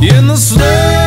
in the slow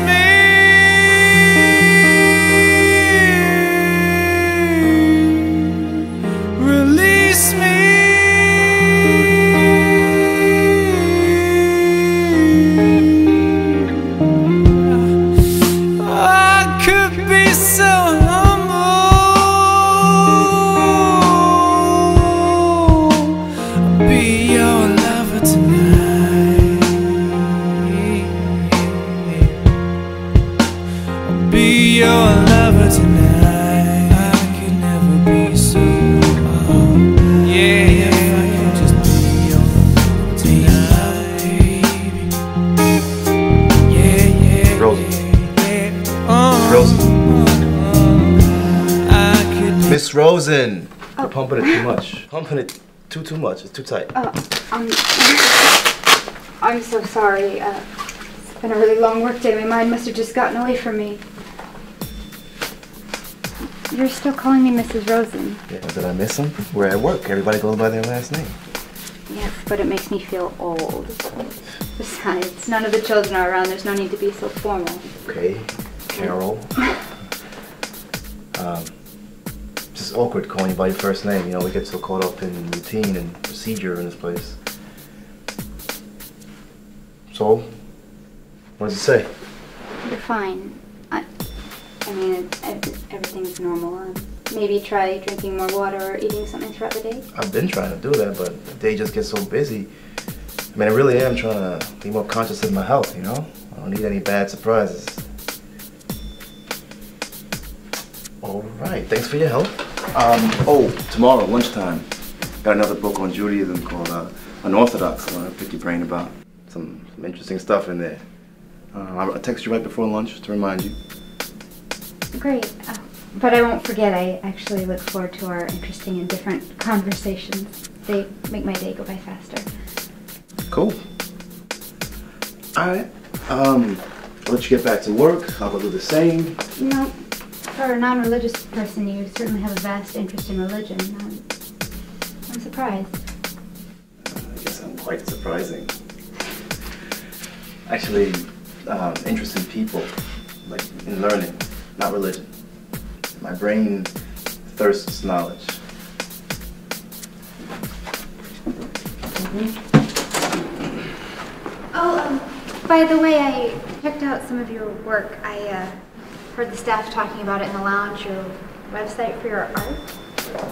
me. Much. It's too tight. Oh, um, I'm so sorry. Uh, it's been a really long work day. My mind must have just gotten away from me. You're still calling me Mrs. Rosen. Yeah, did I miss him? We're at work. Everybody goes by their last name. Yes, but it makes me feel old. Besides, none of the children are around. There's no need to be so formal. Okay, Carol. um, awkward calling you by your first name. You know, we get so caught up in routine and procedure in this place. So, what does it say? You're fine. I, I mean, it, ev- everything's normal. Maybe try drinking more water or eating something throughout the day. I've been trying to do that, but the day just gets so busy. I mean, I really am trying to be more conscious of my health, you know? I don't need any bad surprises. All right, thanks for your help. Um, oh, tomorrow, lunchtime, got another book on Judaism called uh, Unorthodox. I want to pick your brain about some, some interesting stuff in there. Uh, I'll text you right before lunch to remind you. Great. Uh, but I won't forget, I actually look forward to our interesting and different conversations. They make my day go by faster. Cool. All right. Um, I'll let you get back to work. I'll go do the same. Know, for a non religious person, you certainly have a vast interest in religion. I'm, I'm surprised. I guess I'm quite surprising. Actually, um, interest in people, like in learning, not religion. My brain thirsts knowledge. Oh, um, by the way, I checked out some of your work. I uh, heard the staff talking about it in the lounge, your website for your art.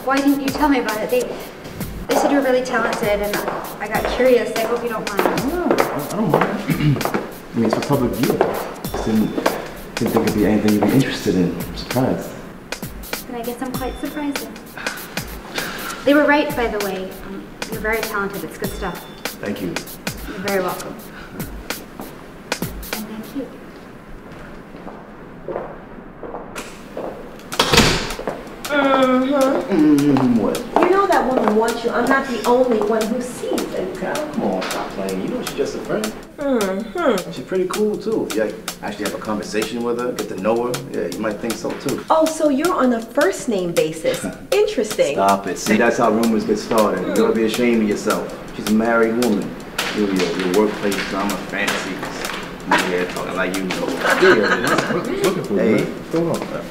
Why didn't you tell me about it? They, they said you were really talented, and I got curious. I hope you don't mind. I don't mind. I mean, it's for public view. Just didn't, didn't think it'd be anything you'd be interested in. I'm surprised. And I guess I'm quite surprised. They were right, by the way. Um, you're very talented. It's good stuff. Thank you. You're very welcome. You know that woman wants you. I'm not the only one who sees it. Come on, stop playing. You know she's just a friend. Mm-hmm. She's pretty cool too. If you actually have a conversation with her, get to know her, yeah, you might think so too. Oh, so you're on a first name basis. Interesting. Stop it. See, that's how rumors get started. You gotta be ashamed of yourself. She's a married woman. Your, your, your workplace drama fantasies. here talking like you know. Looking for you, Hey. man. What's going on?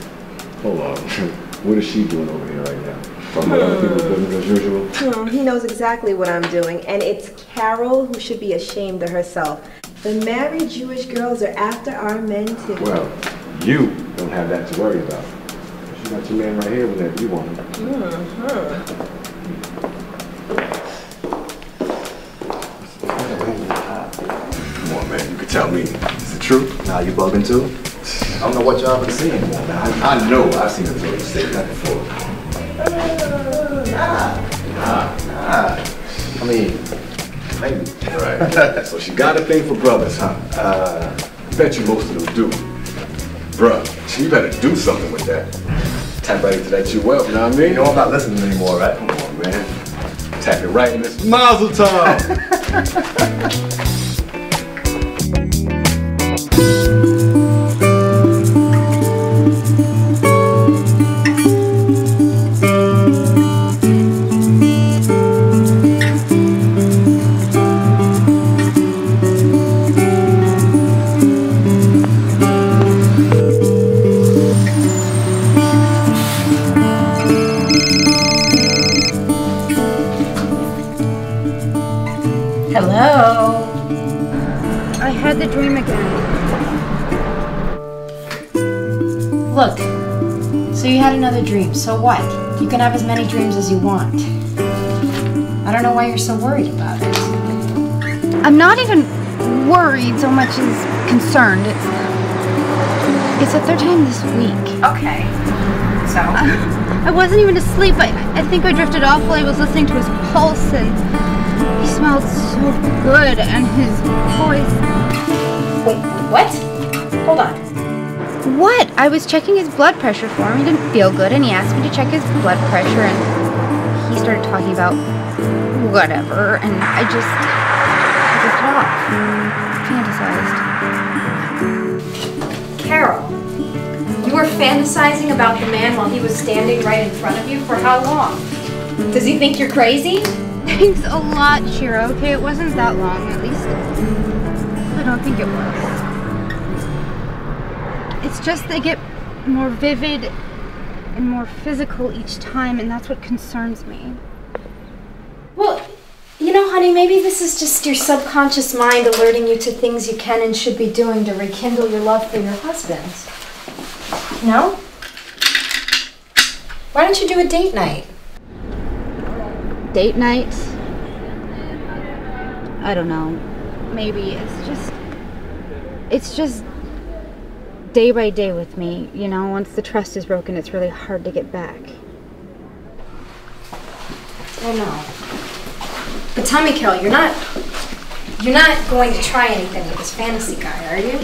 Hold on. What is she doing over here right now? Talking about other people's business as usual? Hmm, He knows exactly what I'm doing, and it's Carol who should be ashamed of herself. The married Jewish girls are after our men too. Well, you don't have that to worry about. You got your man right here whenever you want him. Come on, man. You can tell me. Is it true? Nah, you bugging too? I don't know what y'all been seeing. I, I know I've seen a lady say that before. I mean, maybe. Right. so she got a thing for brothers, huh? Uh, bet you most of them do. Bruh, you better do something with that. Tap right into that you up, you know what I mean? You know I'm not listening anymore, right? Come on, man. Tap it right in this mazel tov. Hello. I had the dream again. Look, so you had another dream. So what? You can have as many dreams as you want. I don't know why you're so worried about it. I'm not even worried so much as concerned. It's it's the third time this week. Okay. So? I wasn't even asleep. I, I think I drifted off while I was listening to his pulse, and he smelled so good, and his voice. Wait, what? Hold on. What? I was checking his blood pressure for him. He didn't feel good, and he asked me to check his blood pressure, and he started talking about whatever, and I just drifted off and fantasized. Carol, you were fantasizing about the man while he was standing right in front of you for how long? Does he think you're crazy? Thanks a lot, Shira. Okay, it wasn't that long, at least. I don't think it was. It's just they get more vivid and more physical each time, and that's what concerns me. Well, you know, honey, maybe this is just your subconscious mind alerting you to things you can and should be doing to rekindle your love for your husband. No? Why don't you do a date night? Date night? I don't know. Maybe it's just. It's just day by day with me. You know, once the trust is broken, it's really hard to get back. I know. But tell me, Carol, you're not. You're not going to try anything with this fantasy guy, are you?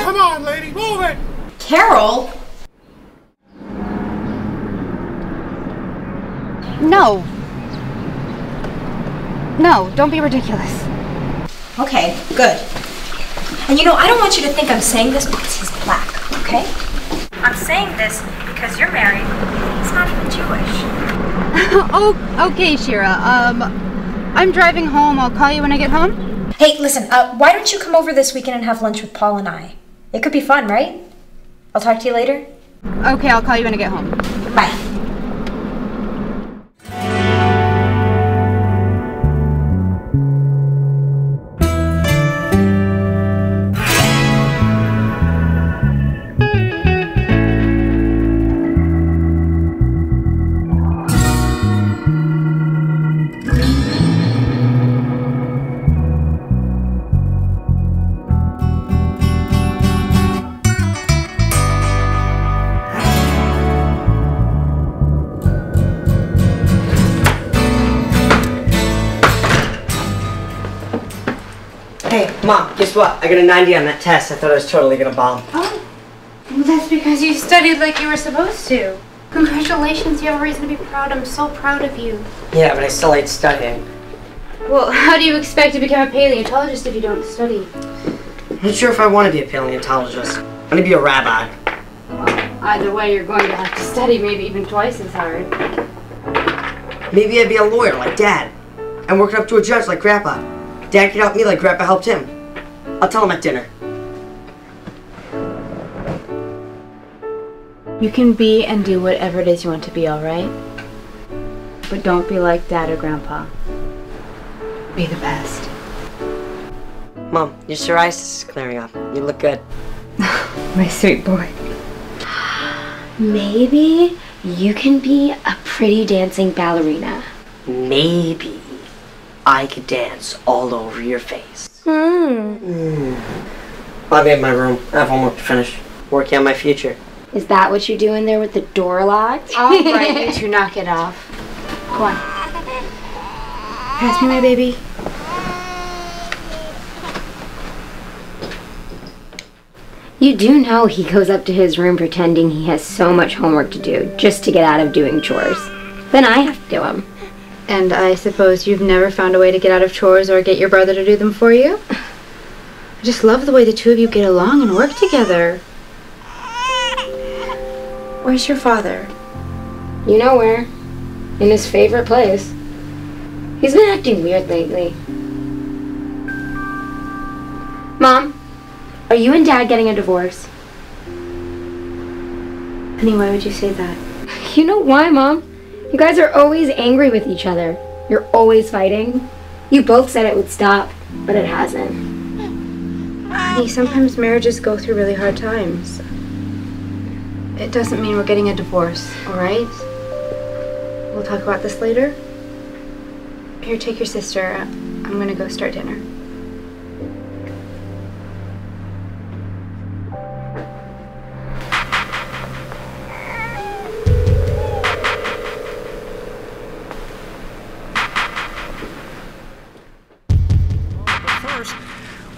Come on, lady, move it! Carol! No! No, don't be ridiculous. Okay, good. And you know, I don't want you to think I'm saying this because he's black, okay? I'm saying this because you're married. He's not even Jewish. oh, okay, Shira. Um, I'm driving home. I'll call you when I get home. Hey, listen, uh, why don't you come over this weekend and have lunch with Paul and I? It could be fun, right? I'll talk to you later. Okay, I'll call you when I get home. Bye. Mom, guess what? I got a 90 on that test. I thought I was totally gonna bomb. Oh, well, that's because you studied like you were supposed to. Congratulations, you have a reason to be proud. I'm so proud of you. Yeah, but I still hate studying. Well, how do you expect to become a paleontologist if you don't study? I'm not sure if I want to be a paleontologist. I want to be a rabbi. Either way, you're going to have to study maybe even twice as hard. Maybe I'd be a lawyer like Dad. And work up to a judge like Grandpa. Dad could help me like Grandpa helped him. I'll tell him at dinner. You can be and do whatever it is you want to be, alright? But don't be like Dad or Grandpa. Be the best. Mom, your psoriasis is clearing up. You look good. My sweet boy. Maybe you can be a pretty dancing ballerina. Maybe I could dance all over your face. Hmm. I'll be in my room. I have homework to finish. Working on my future. Is that what you're doing there with the door locked? Alright, you two knock it off. Go on. Pass me my baby. You do know he goes up to his room pretending he has so much homework to do just to get out of doing chores. Then I have to do them. And I suppose you've never found a way to get out of chores or get your brother to do them for you? I just love the way the two of you get along and work together. Where's your father? You know where? In his favorite place. He's been acting weird lately. Mom, are you and Dad getting a divorce? Honey, why would you say that? You know why, Mom? You guys are always angry with each other. You're always fighting. You both said it would stop, but it hasn't. Honey, sometimes marriages go through really hard times. It doesn't mean we're getting a divorce, alright? We'll talk about this later. Here, take your sister. I'm gonna go start dinner.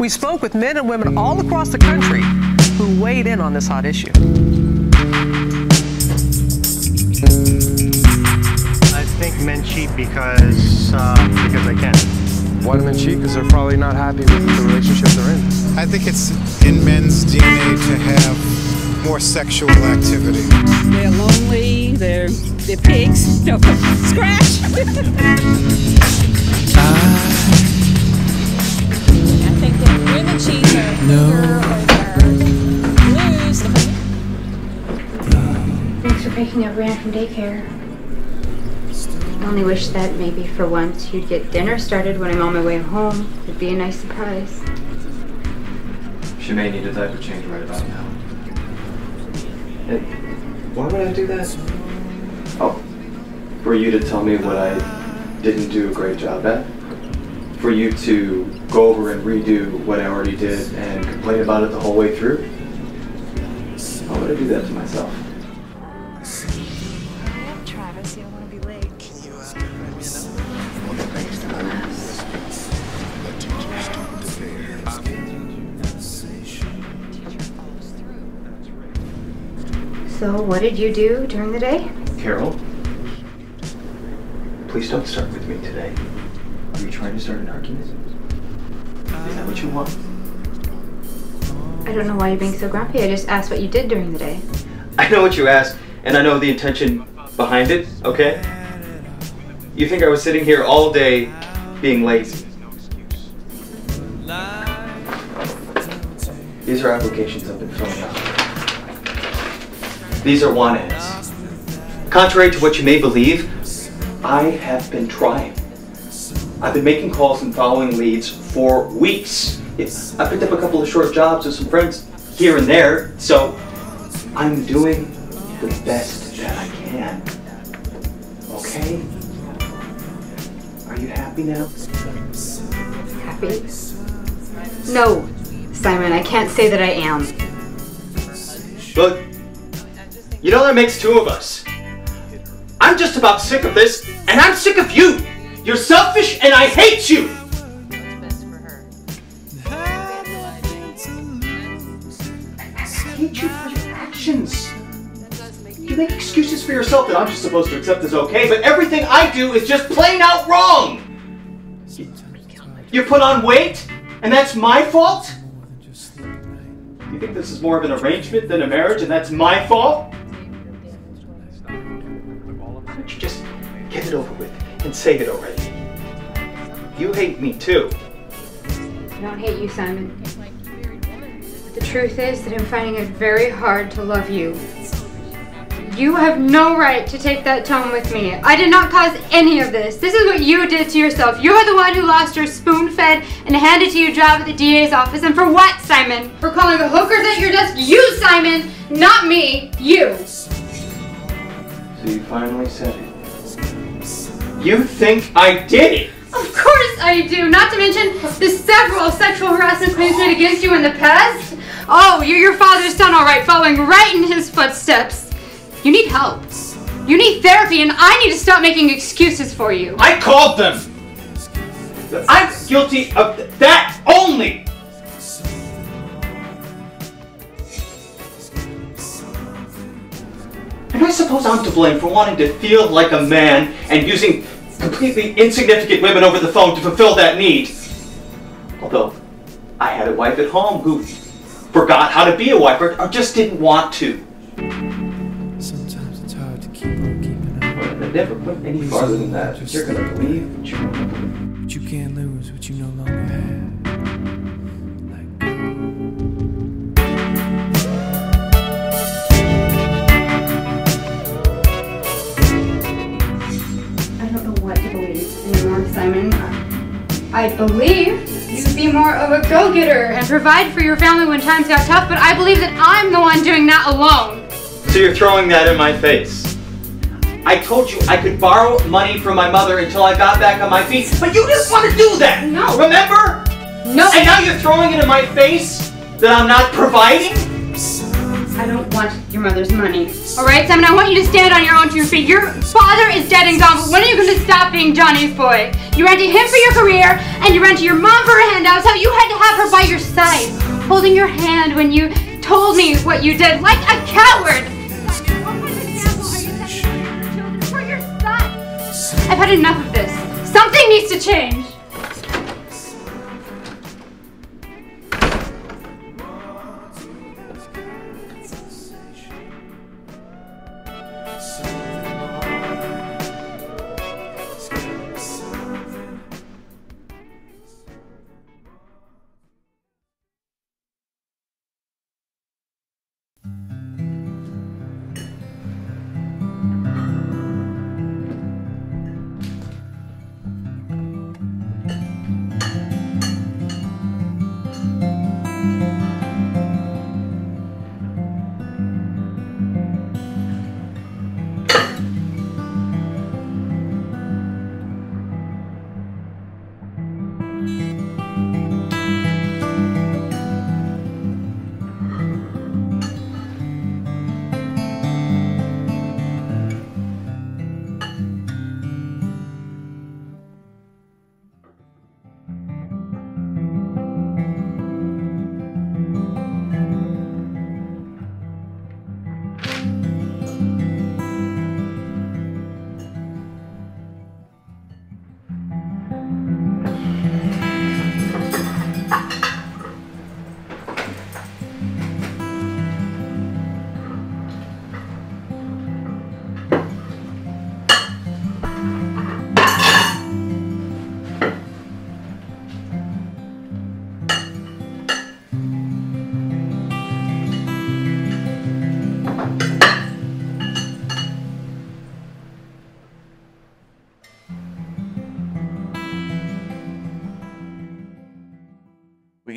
We spoke with men and women all across the country who weighed in on this hot issue. I think men cheat because uh, because they can. Why do men cheat? Because they're probably not happy with the relationship they're in. I think it's in men's DNA to have more sexual activity. They're lonely. They're they're pigs. No, scratch. Thanks for picking up Ran from daycare. I only wish that maybe for once you'd get dinner started when I'm on my way home. It'd be a nice surprise. She may need a diaper change right about now. And why would I do that? Oh, for you to tell me what I didn't do a great job at? For you to go over and redo what I already did and complain about it the whole way through? Why would I do that to myself? Travis, you don't want to be late. So, what did you do during the day? Carol? Please don't start with me today. You trying to start an argument? Is that what you want? I don't know why you're being so grumpy. I just asked what you did during the day. I know what you asked, and I know the intention behind it, okay? You think I was sitting here all day being lazy. These are applications I've been filling out. These are want ads. Contrary to what you may believe, I have been trying. I've been making calls and following leads for weeks. It's, I picked up a couple of short jobs with some friends here and there, so I'm doing the best that I can. Okay? Are you happy now? Happy? No, Simon, I can't say that I am. Look, you know that makes two of us. I'm just about sick of this, and I'm sick of you. You're selfish, and I hate you. I hate you for your actions. You make excuses for yourself that I'm just supposed to accept as okay, but everything I do is just plain out wrong. You, put on weight, and that's my fault? You think this is more of an arrangement than a marriage, and that's my fault? Why don't you just get it over with and say it already? You hate me too. I don't hate you, Simon. But the truth is that I'm finding it very hard to love you. You have no right to take that tone with me. I did not cause any of this. This is what you did to yourself. You're the one who lost your spoon fed and handed to you a job at the DA's office. And for what, Simon? For calling the hookers at your desk? You, Simon! Not me! You! So you finally said it. You think I did it? Of course I do! Not to mention the several sexual harassment claims made against you in the past. Oh, you're your father's son, alright, following right in his footsteps. You need help. You need therapy, and I need to stop making excuses for you. I called them! I'm guilty of that only! And I suppose I'm to blame for wanting to feel like a man and using completely insignificant women over the phone to fulfill that need. Although, I had a wife at home who forgot how to be a wife or just didn't want to. Sometimes it's hard to keep on keeping up. I never went any farther than that. You're gonna believe what you want. But you can't lose what you I believe you'd be more of a go-getter and provide for your family when times got tough, but I believe that I'm the one doing that alone. So you're throwing that in my face. I told you I could borrow money from my mother until I got back on my feet, but you didn't want to do that! No. Remember? No. And now you're throwing it in my face that I'm not providing? I don't want your mother's money. Alright, Simon, I want you to stand on your own two feet. Your father is dead and gone, but when are you going to stop being Johnny's boy? You ran to him for your career, and you ran to your mom for her handouts. How you had to have her by your side, holding your hand when you told me what you did, like a coward. I've had enough of this. Something needs to change.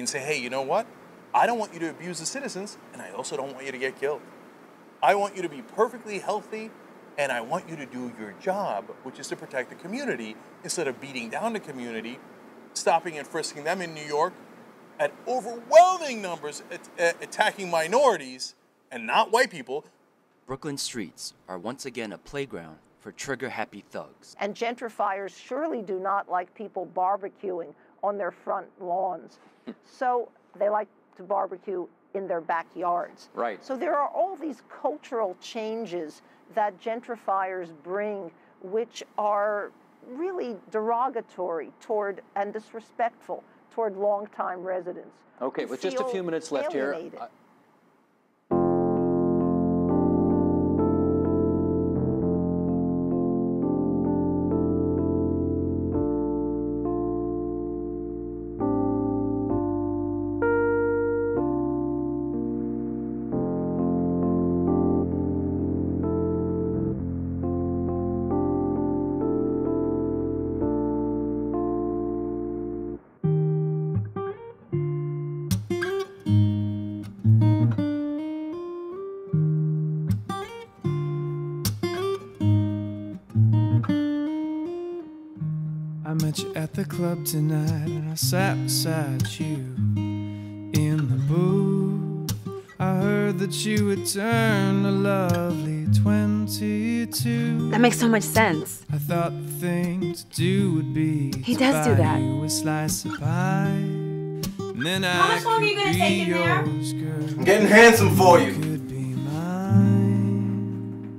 Say, hey, you know what? I don't want you to abuse the citizens, and I also don't want you to get killed. I want you to be perfectly healthy, and I want you to do your job, which is to protect the community instead of beating down the community, stopping and frisking them in New York, at overwhelming numbers at, at- attacking minorities and not white people. Brooklyn streets are once again a playground for trigger happy thugs. And gentrifiers surely do not like people barbecuing on their front lawns. so they like to barbecue in their backyards. Right. So there are all these cultural changes that gentrifiers bring, which are really derogatory toward and disrespectful toward longtime residents. Okay, with just a few minutes left here, alienated. I- club tonight and I sat beside you in the booth. I heard that you had turned a lovely 22. That makes so much sense. I thought the thing to do would be He to does do that. you a slice of pie. And then How I much longer are you gonna take in there? Girl. I'm getting handsome for you. Could be mine.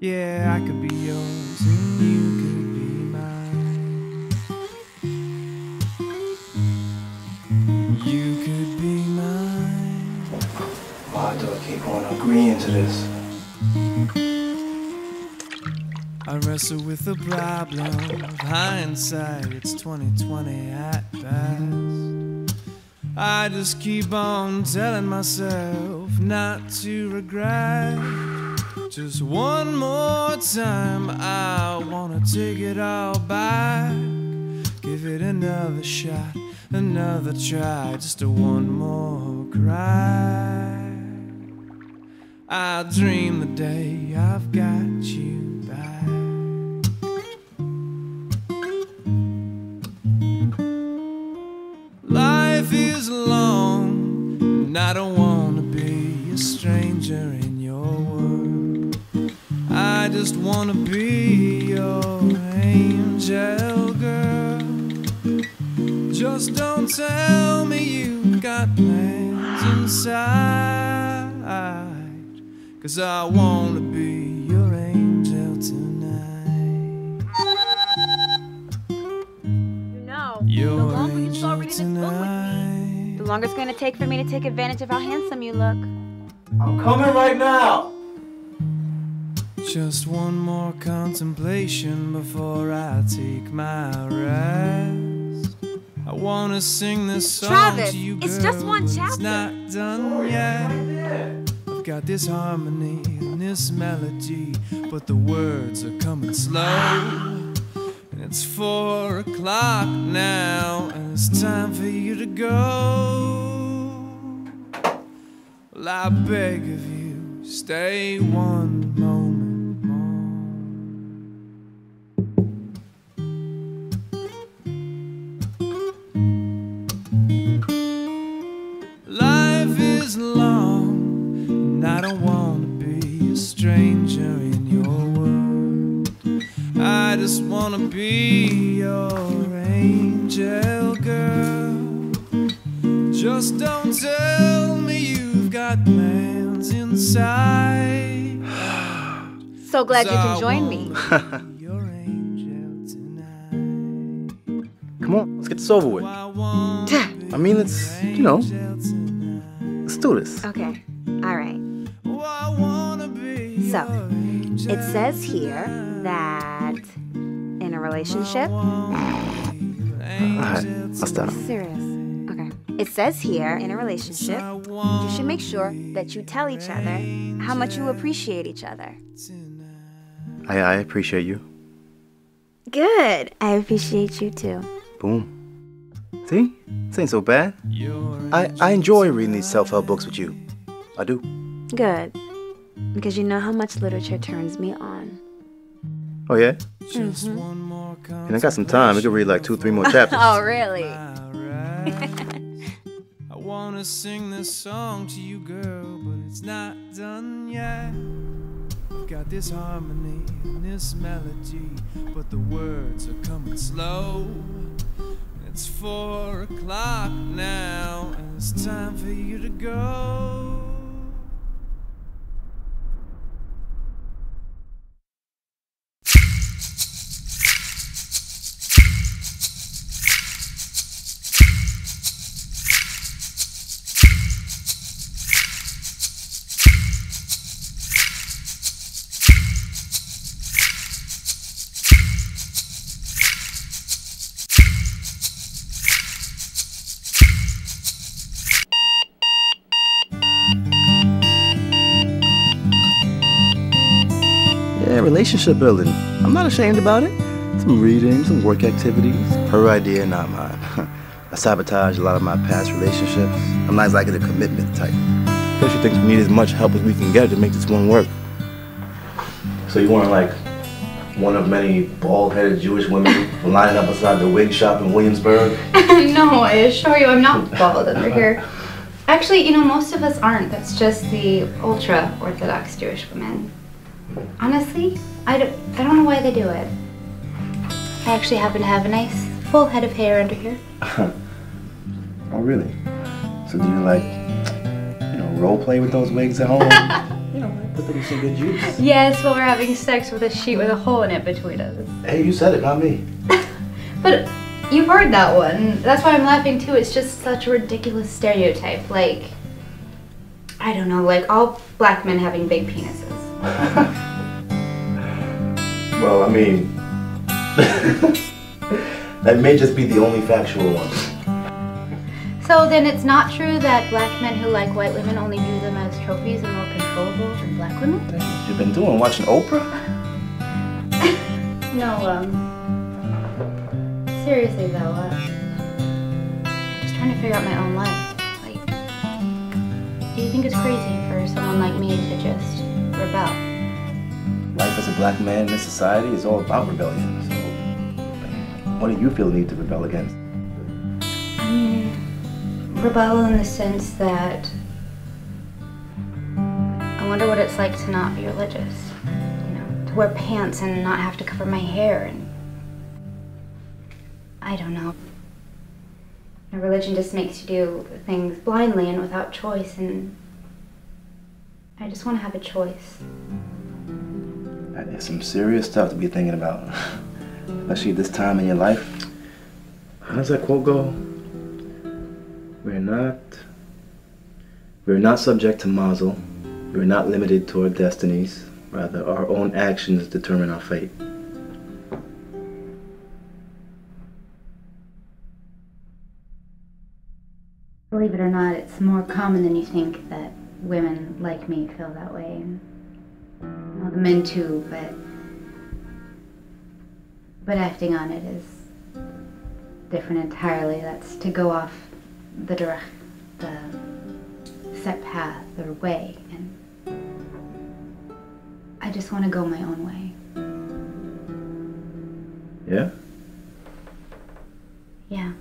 Yeah, I could be yours Wrestle with the problem hindsight. It's 2020 at best. I just keep on telling myself not to regret. Just one more time, I wanna take it all back. Give it another shot, another try, just a one more cry. I dream the day I've got you I don't wanna be a stranger in your world. I just wanna be your angel girl. Just don't tell me you got plans inside. Cause I wanna be your angel tonight. You know, the longer you start reading this book with me, the longer it's going to take for me to take advantage of how handsome you look. I'm coming right now. Just one more contemplation before I take my rest. I wanna sing this song Travis, to you, it's just one but chapter. It's not done yet. I've got this harmony and this melody, but the words are coming slow. It's four o'clock now, and it's time for you to go. Well, I beg of you, stay one moment more. Life is long, and I don't want to be a stranger just want to be your angel girl. Just don't tell me you've got plans inside. So glad you can join me. Come on, let's get this over with. I mean, let's, you know, let's do this. Okay, all right. Oh, so, it says here that in a relationship, Alright, I'll stop. serious. Okay. It says here in a relationship, you should make sure that you tell each other how much you appreciate each other. I, I appreciate you. Good. I appreciate you too. Boom. See? This ain't so bad. I, I enjoy reading these self help books with you. I do. Good. Because you know how much literature turns me on. Oh, yeah? Mhm. And I got some time. We could read like two, three more chapters. oh, really? I wanna sing this song to you, girl, but it's not done yet. I've got this harmony and this melody, but the words are coming slow. It's four o'clock now, and it's time for you to go. Relationship building. I'm not ashamed about it. Some reading, some work activities. Her idea, not mine. I sabotage a lot of my past relationships. I'm not exactly the commitment type. Because she thinks we need as much help as we can get to make this one work. So you want to like one of many bald-headed Jewish women lining up beside the wig shop in Williamsburg? no, I assure you I'm not bald under here. Actually, you know, most of us aren't. That's just the ultra Orthodox Jewish women. Honestly, I don't, I don't know why they do it. I actually happen to have a nice full head of hair under here. oh, really? So do you like, you know, role play with those wigs at home? you know, put them in some good juice. Yes, but we're having sex with a sheet with a hole in it between us. Hey, you said it, not me. But you've heard that one. That's why I'm laughing too. It's just such a ridiculous stereotype. Like, I don't know, like all black men having big penises. Well, I mean, that may just be the only factual one. So then it's not true that black men who like white women only view them as trophies and more controllable than black women? You've been doing watching Oprah? No, um, seriously though, uh, just trying to figure out my own life. Like, do you think it's crazy for someone like me to just rebel? Life as a black man in this society is all about rebellion. So, what do you feel the need to rebel against? I mean, rebel in the sense that I wonder what it's like to not be religious. You know, to wear pants and not have to cover my hair and I don't know. Religion just makes you do things blindly and without choice and I just want to have a choice. That is some serious stuff to be thinking about, especially this time in your life. How does that quote go? We're not, we're not subject to mazel. We're not limited to our destinies. Rather, our own actions determine our fate. Believe it or not, it's more common than you think that women like me feel that way. The men too, but but acting on it is different entirely. That's to go off the derech, the set path or way, and I just want to go my own way. Yeah? Yeah.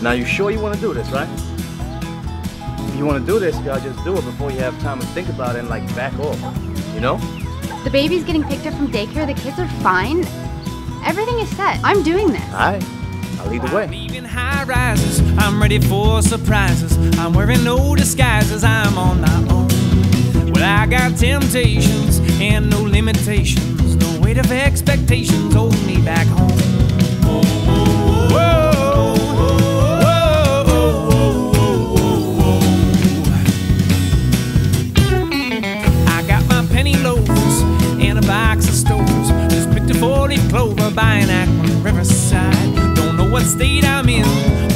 Now, you sure you want to do this, right? If you want to do this, you gotta just do it before you have time to think about it and like back off. You know? The baby's getting picked up from daycare. The kids are fine. Everything is set. I'm doing this. Alright. I'll lead the way. Leaving high rises, I'm ready for surprises. I'm wearing no disguises, I'm on my own. Well, I got temptations and no limitations. No weight of expectations hold me back home. By an Akron riverside. Don't know what state I'm in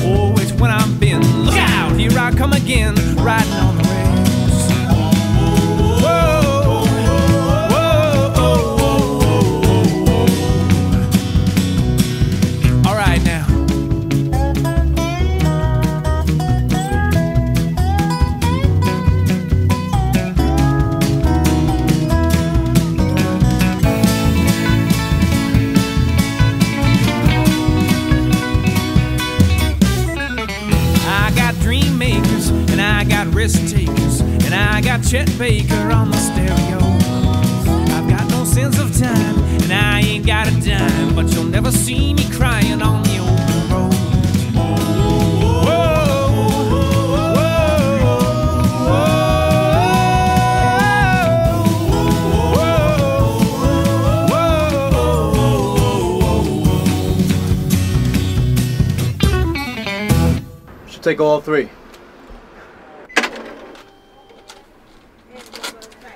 or which one I've been. Look out, here I come again, riding on the take all three.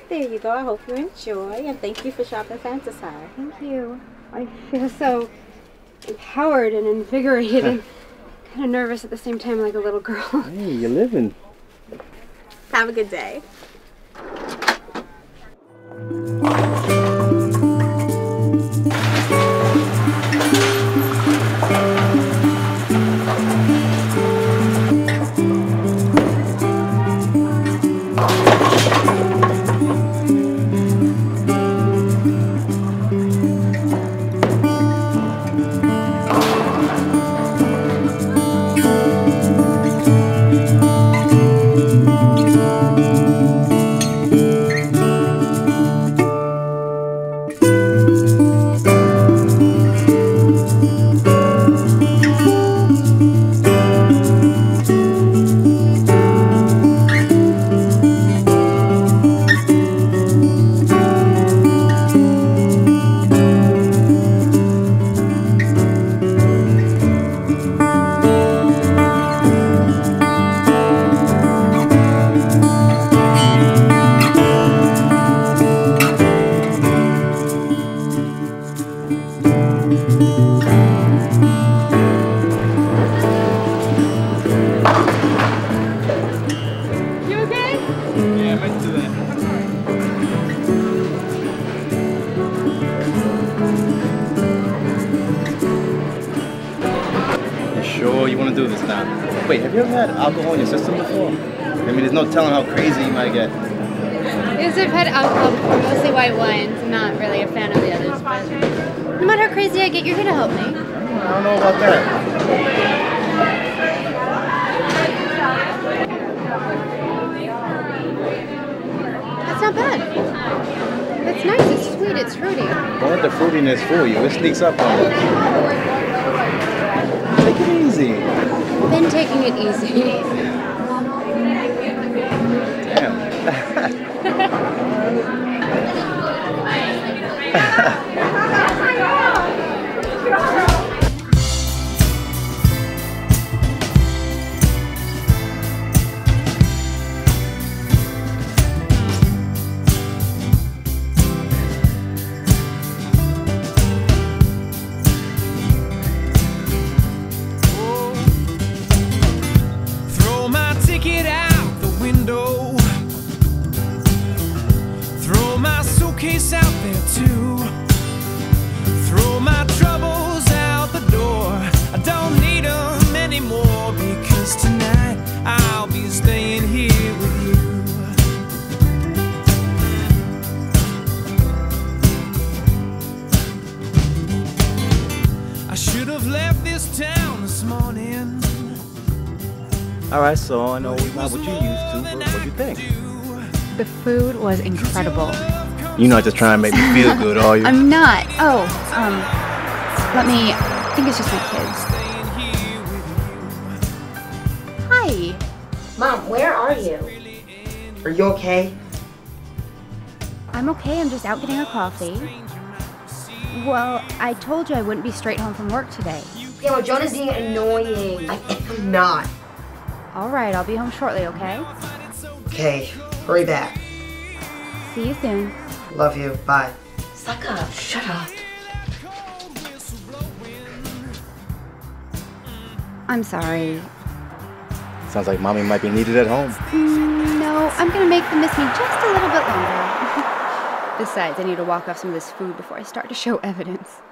There you go. I hope you enjoy, and thank you for shopping Fantaside. Thank you. I feel so empowered and invigorated and kind of nervous at the same time, like a little girl. Hey, you're living. Have a good day. You're not just trying to make me feel good, are you? I'm not. Oh, um, let me. I think it's just my kids. Hi. Mom, where are you? Are you okay? I'm okay. I'm just out getting a coffee. Well, I told you I wouldn't be straight home from work today. Yeah, well, Jonah's being annoying. I am not. All right, I'll be home shortly, okay? Okay, hurry back. See you soon. Love you. Bye. Suck up. Shut up. I'm sorry. Sounds like mommy might be needed at home. Mm, no, I'm gonna make them miss me just a little bit longer. Besides, I need to walk off some of this food before I start to show evidence.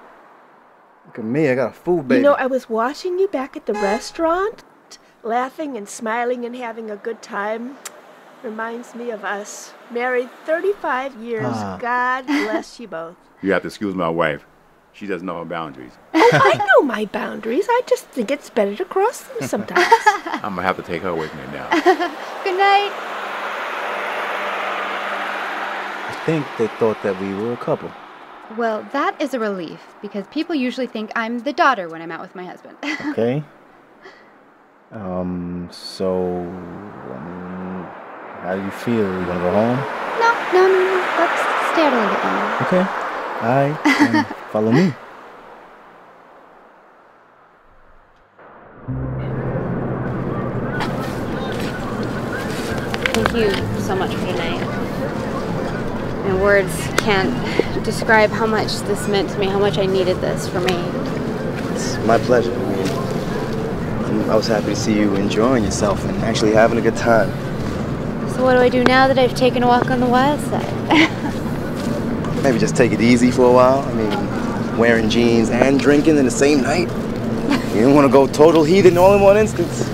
Look at me, I got a food baby. You know, I was watching you back at the restaurant, laughing and smiling and having a good time. Reminds me of us. Married 35 years. Ah. God bless you both. You have to excuse my wife. She doesn't know her boundaries. Oh, I know my boundaries. I just think it's better to cross them sometimes. I'm gonna have to take her with me now. Good night. I think they thought that we were a couple. Well, that is a relief because people usually think I'm the daughter when I'm out with my husband. Okay. um. So, um, how do you feel? You wanna go home? no, no, no, no. Let's stay out a little bit longer. Okay. All right. um, follow me. Thank you so much for tonight. And words can't describe how much this meant to me, how much I needed this for me. It's my pleasure. I mean, I'm- I was happy to see you enjoying yourself and actually having a good time. So what do I do now that I've taken a walk on the wild side? Maybe just take it easy for a while. I mean, wearing jeans and drinking in the same night. You don't want to go total heathen all in one instance.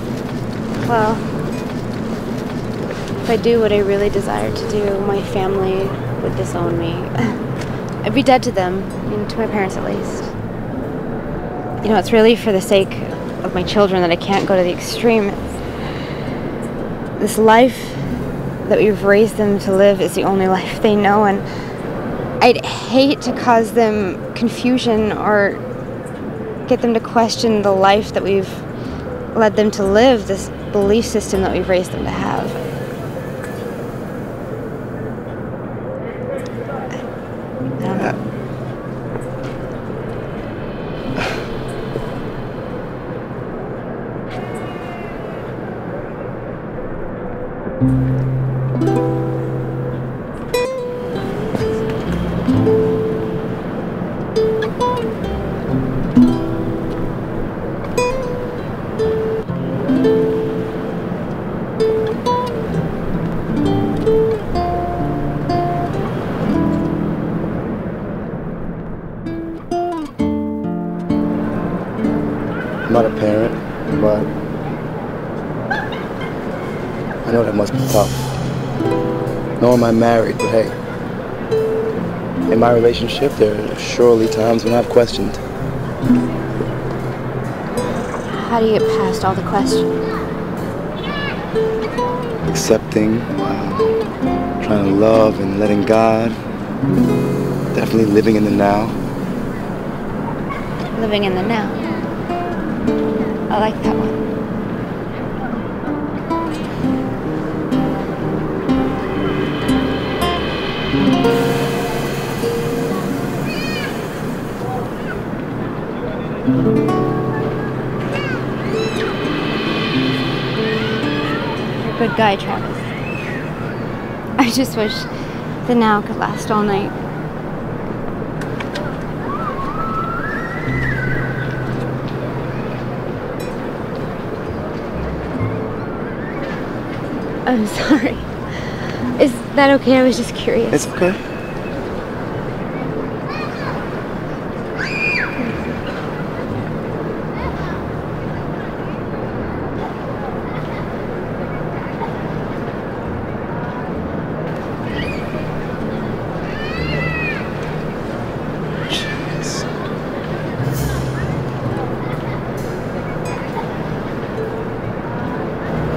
well, if I do what I really desire to do, my family would disown me. I'd be dead to them, I mean, to my parents at least. You know, it's really for the sake of my children that I can't go to the extreme. This life that we've raised them to live is the only life they know, and I'd hate to cause them confusion or get them to question the life that we've led them to live, this belief system that we've raised them to have. Married, but hey, in my relationship, there are surely times when I've questioned. How do you get past all the questions? Accepting, uh, trying to love and letting God. Definitely living in the now. Living in the now. I like that one. You're a good guy, Travis. I just wish the now could last all night. I'm sorry. Is that okay? I was just curious. It's okay.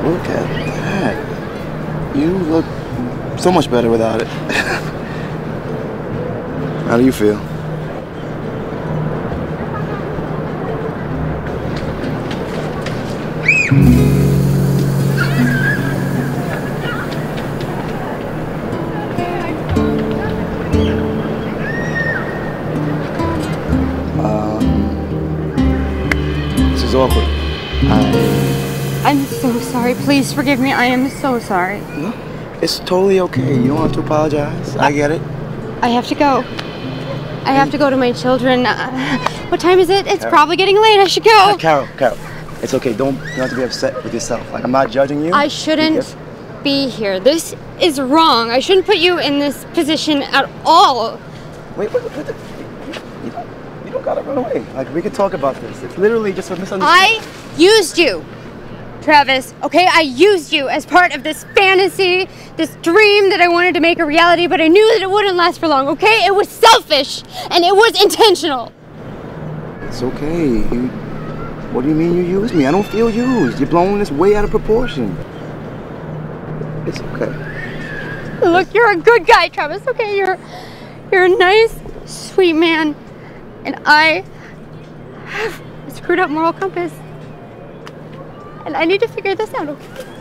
Look at that. You look so much better without it. How do you feel? Um, this is awkward. I I'm so sorry. Please forgive me. I am so sorry. It's totally okay. You don't have to apologize. I get it. I have to go. I have to go to my children. Uh, what time is it? It's Carol. probably getting late. I should go. Uh, Carol, Carol, it's okay. Don't you don't have to be upset with yourself. Like I'm not judging you. I shouldn't be here. This is wrong. I shouldn't put you in this position at all. Wait, wait, wait. wait. You don't, you don't gotta run away. Like we could talk about this. It's literally just a misunderstanding. I used you, Travis. Okay, I used you as part of this fantasy, this dream that I wanted to make a reality, but I knew that it wouldn't last for long. Okay, it was selfish and it was intentional. It's okay. You, what do you mean you used me? I don't feel used. You're blowing this way out of proportion. It's okay. Look, you're a good guy, Travis. Okay, you're you're a nice, sweet man, and I have a screwed up moral compass, and I need to figure this out. Okay.